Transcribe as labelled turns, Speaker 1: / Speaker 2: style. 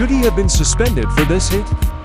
Speaker 1: Should he have been suspended for this hit?